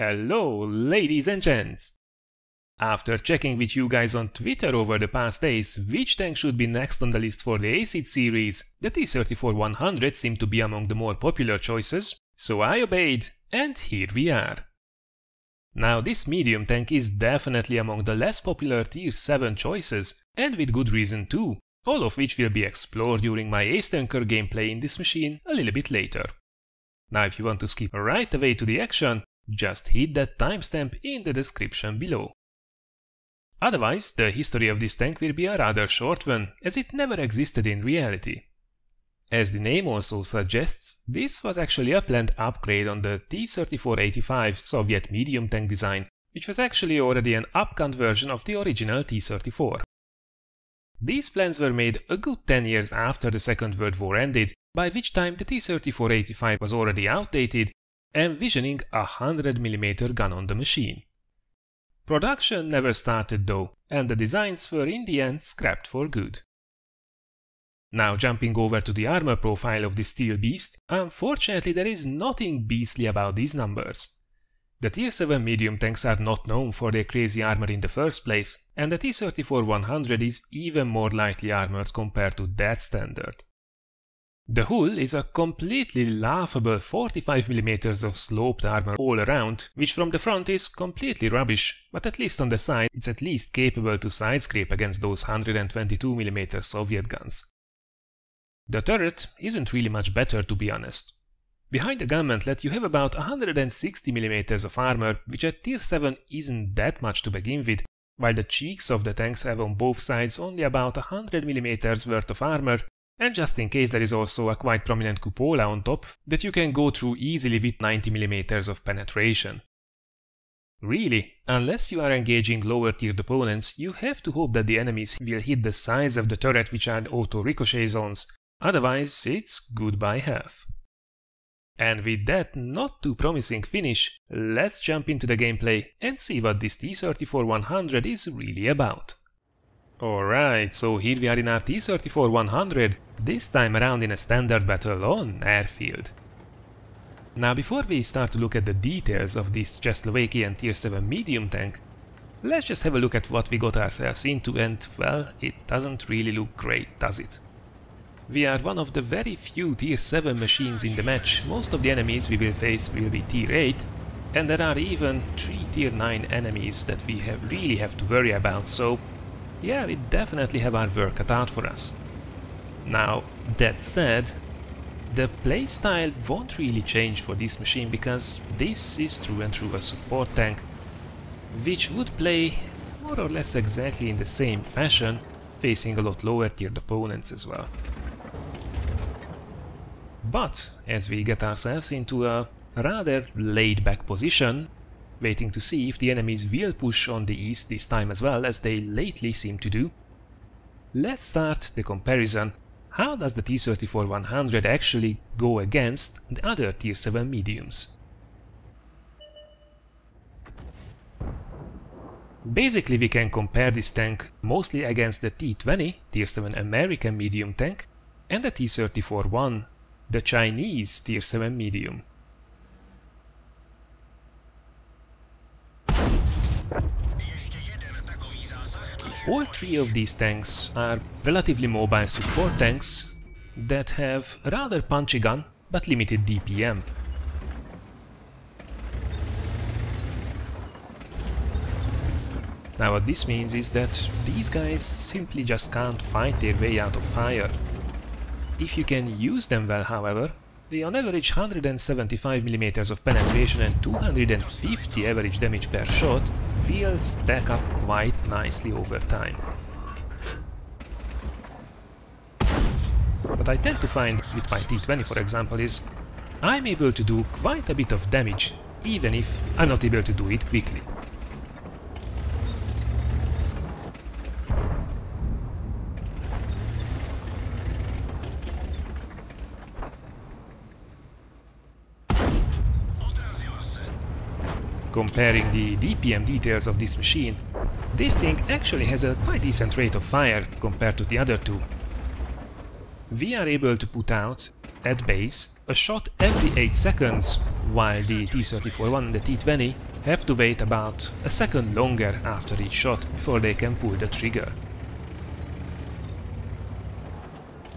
Hello, ladies and gents! After checking with you guys on Twitter over the past days which tank should be next on the list for the ACE IT series, the T-34-100 seemed to be among the more popular choices, so I obeyed, and here we are. Now this medium tank is definitely among the less popular Tier 7 choices, and with good reason too, all of which will be explored during my Ace Tanker gameplay in this machine a little bit later. Now if you want to skip right away to the action, just hit that timestamp in the description below. Otherwise, the history of this tank will be a rather short one, as it never existed in reality. As the name also suggests, this was actually a planned upgrade on the T-34-85 Soviet medium tank design, which was actually already an upcount version of the original T-34. These plans were made a good 10 years after the Second World War ended, by which time the T-34-85 was already outdated envisioning a 100mm gun on the machine. Production never started though, and the designs were in the end scrapped for good. Now jumping over to the armor profile of the steel beast, unfortunately there is nothing beastly about these numbers. The Tier 7 medium tanks are not known for their crazy armor in the first place, and the T-34-100 is even more lightly armored compared to that standard. The hull is a completely laughable 45mm of sloped armor all around, which from the front is completely rubbish, but at least on the side it's at least capable to sidescrape against those 122mm Soviet guns. The turret isn't really much better to be honest. Behind the gun mantlet you have about 160mm of armor, which at tier 7 isn't that much to begin with, while the cheeks of the tanks have on both sides only about 100mm worth of armor and just in case there is also a quite prominent cupola on top that you can go through easily with 90mm of penetration. Really, unless you are engaging lower tiered opponents, you have to hope that the enemies will hit the size of the turret which are auto ricochet zones, otherwise it's goodbye health. And with that not too promising finish, let's jump into the gameplay and see what this T-34-100 is really about. Alright, so here we are in our T-34-100, this time around in a standard battle on airfield. Now before we start to look at the details of this Czechoslovakian Tier 7 medium tank, let's just have a look at what we got ourselves into and, well, it doesn't really look great, does it? We are one of the very few Tier 7 machines in the match, most of the enemies we will face will be Tier 8, and there are even 3 Tier 9 enemies that we have really have to worry about, so yeah, we definitely have our work cut out for us. Now, that said, the playstyle won't really change for this machine because this is true and true a support tank, which would play more or less exactly in the same fashion, facing a lot lower tiered opponents as well. But as we get ourselves into a rather laid back position, waiting to see if the enemies will push on the east this time as well, as they lately seem to do. Let's start the comparison. How does the T-34-100 actually go against the other Tier 7 mediums? Basically we can compare this tank mostly against the T-20, Tier 7 American medium tank, and the T-34-1, the Chinese Tier 7 medium. All three of these tanks are relatively mobile support tanks that have a rather punchy gun but limited DPM. Now what this means is that these guys simply just can't fight their way out of fire. If you can use them well however, the on average 175mm of penetration and 250 average damage per shot will stack up quite nicely over time. What I tend to find with my T20 for example is I'm able to do quite a bit of damage even if I'm not able to do it quickly. Comparing the DPM details of this machine, this thing actually has a quite decent rate of fire compared to the other two. We are able to put out, at base, a shot every 8 seconds, while the T-34-1 and the T-20 have to wait about a second longer after each shot before they can pull the trigger.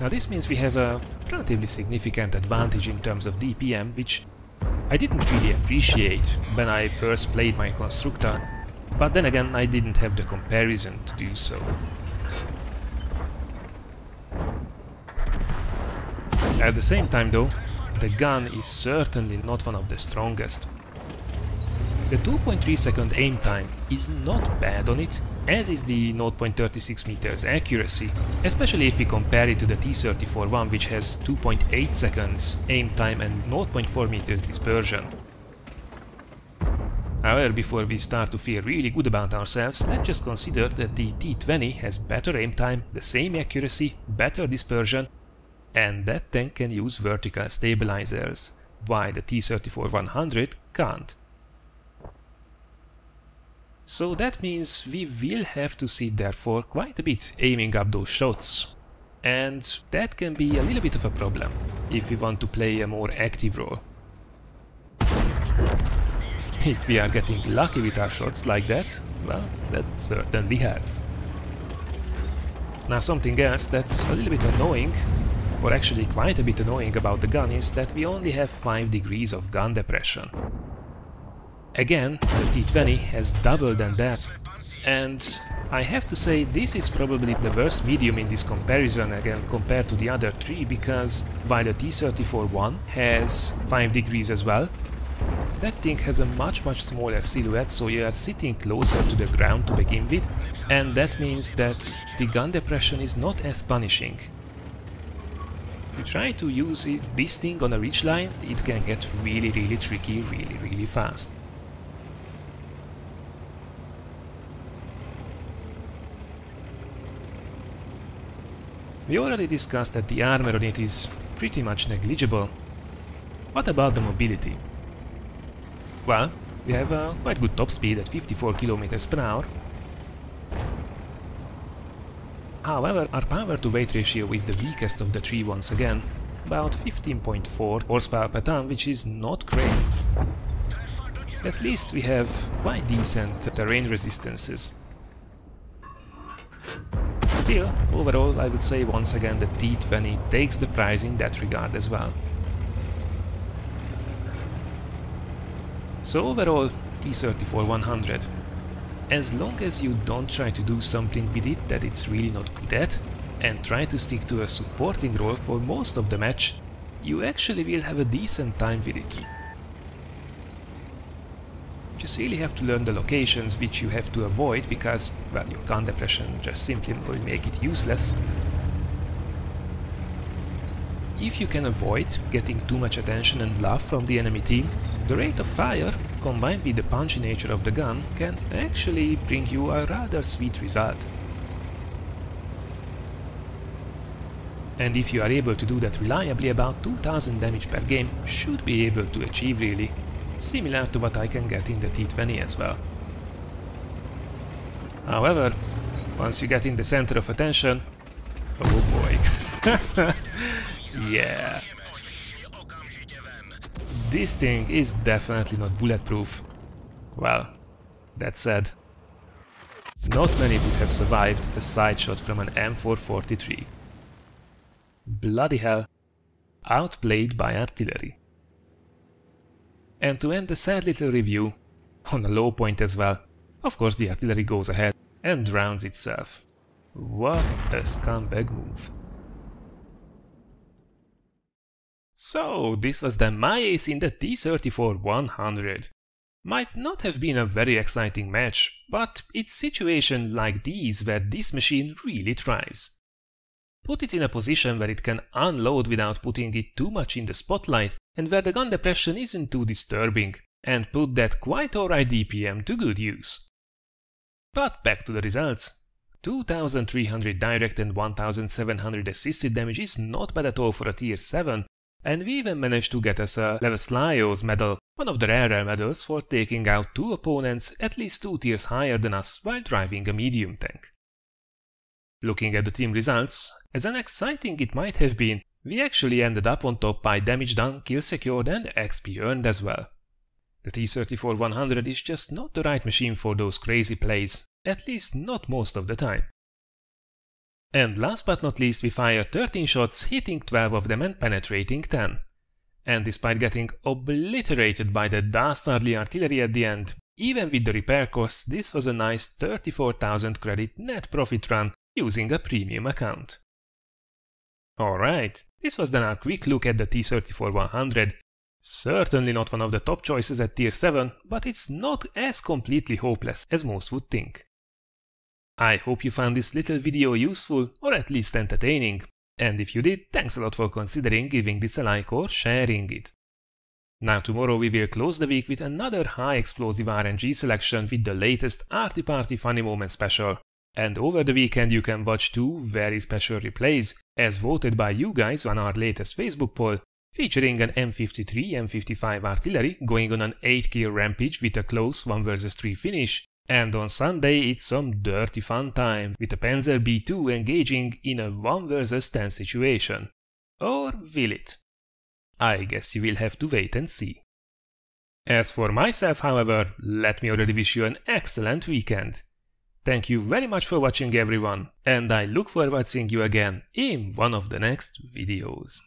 Now this means we have a relatively significant advantage in terms of DPM, which I didn't really appreciate when I first played my Konstrukta, but then again I didn't have the comparison to do so. At the same time though, the gun is certainly not one of the strongest. The 2.3 second aim time is not bad on it, as is the 0.36 meters accuracy, especially if we compare it to the T-34-1 which has 2.8 seconds aim time and 0.4 meters dispersion. However, before we start to feel really good about ourselves, let's just consider that the T-20 has better aim time, the same accuracy, better dispersion, and that tank can use vertical stabilizers, while the T-34-100 can't. So that means we will have to sit there for quite a bit aiming up those shots. And that can be a little bit of a problem if we want to play a more active role. If we are getting lucky with our shots like that, well, that certainly uh, helps. Now something else that's a little bit annoying, or actually quite a bit annoying about the gun is that we only have 5 degrees of gun depression. Again, the T20 has double than that. And I have to say this is probably the worst medium in this comparison again compared to the other three because while the T-34-1 has 5 degrees as well, that thing has a much much smaller silhouette so you are sitting closer to the ground to begin with and that means that the gun depression is not as punishing. You try to use it, this thing on a ridge line, it can get really really tricky really really fast. We already discussed that the armor on it is pretty much negligible. What about the mobility? Well, we have a quite good top speed at 54 km per hour. However, our power to weight ratio is the weakest of the three once again, about 15.4 horsepower per ton, which is not great. At least we have quite decent terrain resistances. Still, overall I would say once again that T20 takes the prize in that regard as well. So overall, T-34-100. As long as you don't try to do something with it that it's really not good at, and try to stick to a supporting role for most of the match, you actually will have a decent time with it just really have to learn the locations which you have to avoid because, well, your gun depression just simply will make it useless. If you can avoid getting too much attention and love from the enemy team, the rate of fire, combined with the punchy nature of the gun, can actually bring you a rather sweet result. And if you are able to do that reliably, about 2000 damage per game should be able to achieve really similar to what I can get in the T20 as well. However, once you get in the center of attention, oh boy, yeah. This thing is definitely not bulletproof. Well, that said, not many would have survived a side shot from an M443. Bloody hell, outplayed by artillery. And to end the sad little review, on a low point as well, of course the artillery goes ahead and drowns itself. What a scumbag move. So, this was the my ace in the T-34-100. Might not have been a very exciting match, but it's situations like these where this machine really thrives. Put it in a position where it can unload without putting it too much in the spotlight and where the gun depression isn't too disturbing, and put that quite alright DPM to good use. But back to the results. 2300 direct and 1700 assisted damage is not bad at all for a tier 7, and we even managed to get us a Lehväslaiho medal, one of the rarer medals for taking out two opponents at least two tiers higher than us while driving a medium tank. Looking at the team results, as unexciting it might have been, we actually ended up on top by damage done, kill secured and XP earned as well. The T-34-100 is just not the right machine for those crazy plays, at least not most of the time. And last but not least we fired 13 shots, hitting 12 of them and penetrating 10. And despite getting obliterated by the dastardly artillery at the end, even with the repair costs, this was a nice 34,000 credit net profit run using a premium account. Alright, this was then our quick look at the T-34-100. Certainly not one of the top choices at tier 7, but it's not as completely hopeless as most would think. I hope you found this little video useful or at least entertaining, and if you did, thanks a lot for considering giving this a like or sharing it. Now tomorrow we will close the week with another high explosive RNG selection with the latest Arty Party Funny Moment special. And over the weekend you can watch two very special replays, as voted by you guys on our latest Facebook poll, featuring an M53 M55 artillery going on an 8 kill rampage with a close 1 vs 3 finish, and on Sunday it's some dirty fun time with a Panzer B2 engaging in a 1 vs 10 situation. Or will it? I guess you will have to wait and see. As for myself, however, let me already wish you an excellent weekend. Thank you very much for watching everyone, and I look forward to seeing you again in one of the next videos.